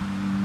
Bye.